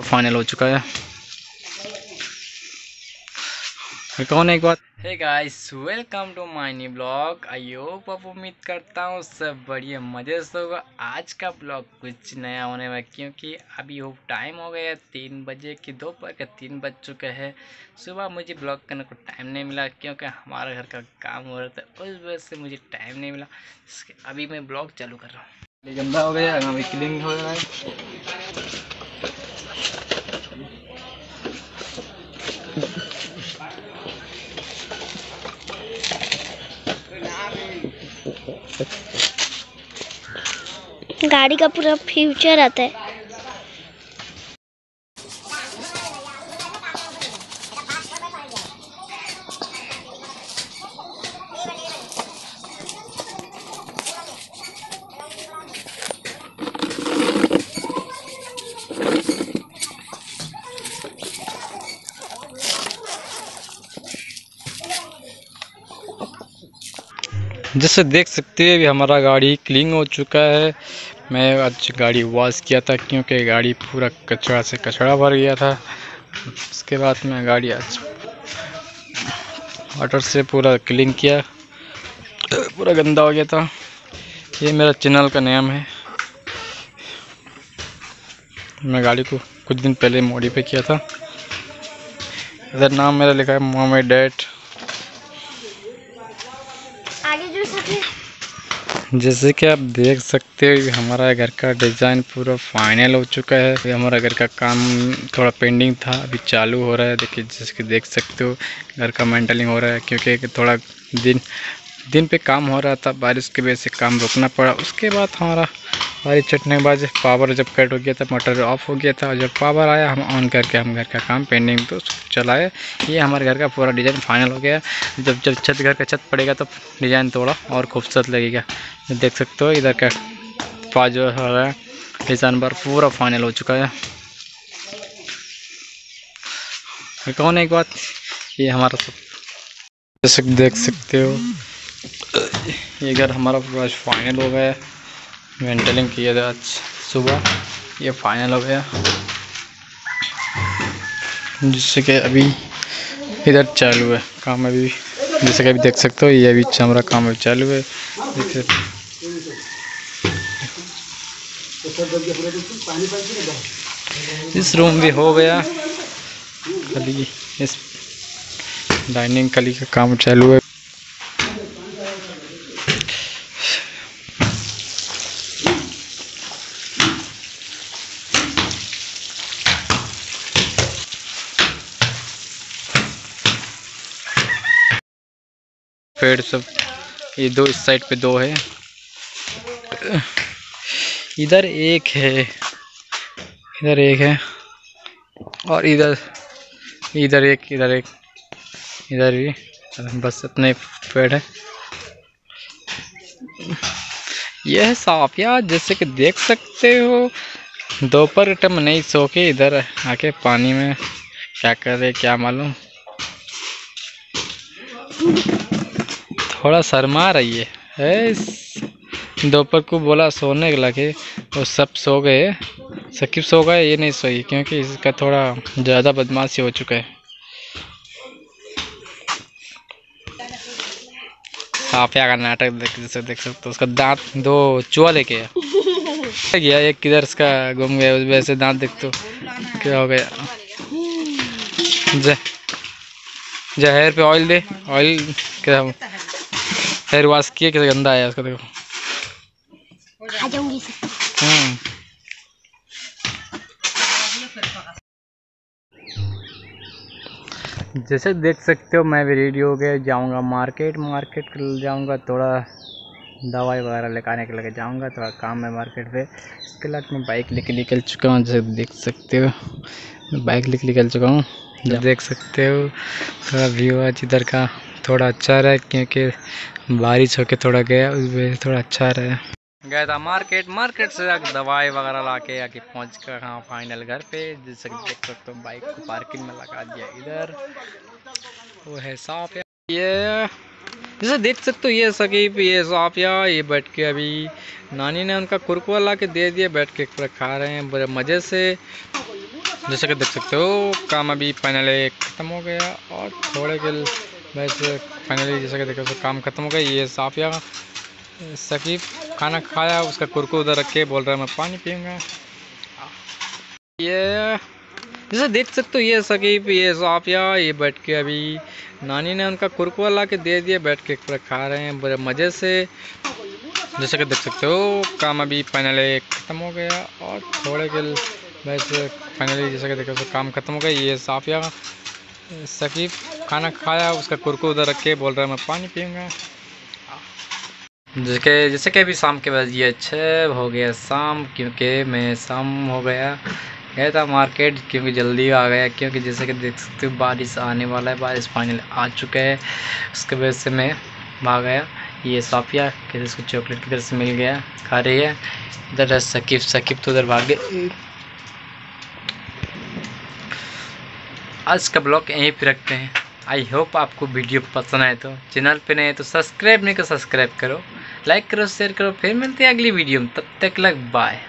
Final हो चुका है। कौन एक बात? Hey guys welcome to my new blog I hope आप उम्मीद करता हूँ सब बढ़िया मज़े से होगा। आज का ब्लॉग कुछ नया होने वाला क्योंकि अभी हो टाइम हो गया है तीन बजे की दोपहर के तीन बज चुके हैं। सुबह मुझे ब्लॉग करने को टाइम नहीं मिला क्योंकि हमारे घर का काम हो रहा था उस वजह से मुझे टाइम नहीं मिला। अभी मैं ब्लॉग चालू कर रहा हूँ। गंदा हो गया अभी क्लीन हो रहा है। गाड़ी का पूरा फ्यूचर आता है। जैसे देख सकते हैं हमारा गाड़ी क्लीन हो चुका है। मैं आज गाड़ी वॉश किया था क्योंकि गाड़ी पूरा कचरा से कचरा भर गया था। उसके बाद मैं गाड़ी आज वाटर से पूरा क्लीन किया। पूरा गंदा हो गया था। ये मेरा चैनल का नाम है। मैं गाड़ी को कुछ दिन पहले मोड़ी मॉडिफाई किया था। इधर नाम मेरा लिखा है मोहम्मद डैट आगे जो जैसे कि आप देख सकते हो हमारा घर का डिज़ाइन पूरा फाइनल हो चुका है। अभी हमारा घर का काम थोड़ा पेंडिंग था, अभी चालू हो रहा है। देखिए, जैसे कि देख सकते हो, घर का मेंटलिंग हो रहा है, क्योंकि थोड़ा दिन दिन पे काम हो रहा था, बारिश की वजह से काम रुकना पड़ा। उसके बाद हमारा बारिश छटने के बाद पावर जब कट हो गया था मोटर ऑफ़ हो गया था, और जब पावर आया, हम ऑन करके हम घर का काम पेंडिंग तो चलाए। ये हमारे घर का पूरा डिज़ाइन फाइनल हो गया। जब जब छत, घर का छत पड़ेगा तो डिज़ाइन थोड़ा और खूबसूरत लगेगा। देख सकते हो इधर का पा जो है डिज़ाइन बार पूरा फाइनल हो चुका है। कौन एक बात, ये हमारा सब जैसे देख सकते हो, ये घर हमारा पूरा फाइनल हो गया मेंटेलिंग किया था आज सुबह। ये फाइनल हो गया। जिससे कि अभी इधर चालू है। काम अभी जैसे कि अभी देख सकते हो, ये अभी हमारा काम अभी चालू है। सकते इस रूम भी हो गया। कली, इस डाइनिंग कली का काम चालू है। पेड़ सब, ये दो इस साइड पे दो है। इधर एक है, इधर एक है, और इधर इधर एक इधर एक, इधर भी, बस इतने पेड़ है। यह है साफिया जैसे कि देख सकते हो। दोपहर टाइम नहीं सो के इधर आके पानी में क्या कर क्या मालूम। थोड़ा शर्मा रही है। दोपहर को बोला सोने के लगे, वो सब सो गए। सकीब सो गए, ये नहीं सोई, क्योंकि इसका थोड़ा ज़्यादा बदमाशी हो चुका है। साफिया का नाटक देख, जैसे देख सकते हो, उसका दांत दो चुहा लेके गया, एक किधर इसका घूम गया, उस वैसे दांत देख तो क्या हो गया। जा हेयर पे ऑयल दे ऑयल क्या हेयर वॉश किए कैसे गंदा आया उसका देखो। आ जाऊँगी हम्म। जैसे देख सकते हो मैं भी रेडी हो गया जाऊँगा मार्केट मार्केट जाऊँगा थोड़ा दवाई वगैरह लेकर के लेके जाऊँगा थोड़ा काम है मार्केट पे। इसके बाद मैं बाइक लेके निकल चुका हूँ जैसे देख सकते हो। मैं बाइक लेके निकल चुका हूँ देख सकते हो थोड़ा व्यू आज इधर का। थोड़ा अच्छा रहा क्योंकि बारिश होके थोड़ा गया, उस वजह से थोड़ा अच्छा रहा गया था मार्केट मार्केट से दवाई वगैरह ला के आके पहुँच कर हाँ फाइनल घर पे, जैसे देख सकते हो बाइक को पार्किंग में लगा दिया इधर। वो है साफ़ या, जैसे देख सकते हो, ये सकीब ये साफिया, ये बैठ के अभी नानी ने उनका कुरकुआ ला के दे दिया, बैठ के खा रहे हैं, बड़े मज़े से। जैसे कि देख सकते हो, काम अभी फाइनल ख़त्म हो गया, और थोड़े के वैसे फाइनली जैसा कि देखो तो काम ख़त्म हो गया। ये साफिया सकीब खाना खाया, उसका कुरकुर उधर रख के बोल रहा है, मैं पानी पीऊँगा। ये, जैसे देख सकते हो, ये सकीब ये साफिया, ये बैठ के अभी नानी ने उनका कुरकुरा ला के दे दिया, बैठ के पूरा खा रहे हैं, बड़े मज़े से। जैसे कि देख सकते हो, काम अभी फाइनली ख़त्म हो गया, और थोड़े के वैसे फाइनली जैसे कि देखो तो काम ख़त्म हो गया। ये साफिया सकीब, खाना खाया, उसका कुरकुर उधर रख के बोल रहा है, मैं पानी पीऊँगा। जैसे जैसे कि अभी शाम के बज ये छः हो गया शाम, क्योंकि मैं शाम हो गया। गया था मार्केट, क्योंकि जल्दी आ गया, क्योंकि जैसे कि देख सकते हो, बारिश आने वाला है, बारिश फाइनल आ चुका है। उसके वजह से मैं भाग गया। ये साफिया कि इसको चॉकलेट किधर से मिल गया, खा रही है। इधर सकीब सकीब तो उधर भाग गए आज का ब्लॉग यहीं पर रखते हैं। आई होप आपको वीडियो पसंद आए तो चैनल पे नए तो सब्सक्राइब नहीं कर सब्सक्राइब करो लाइक करो शेयर करो, फिर मिलते हैं अगली वीडियो में। तब तक लग बाय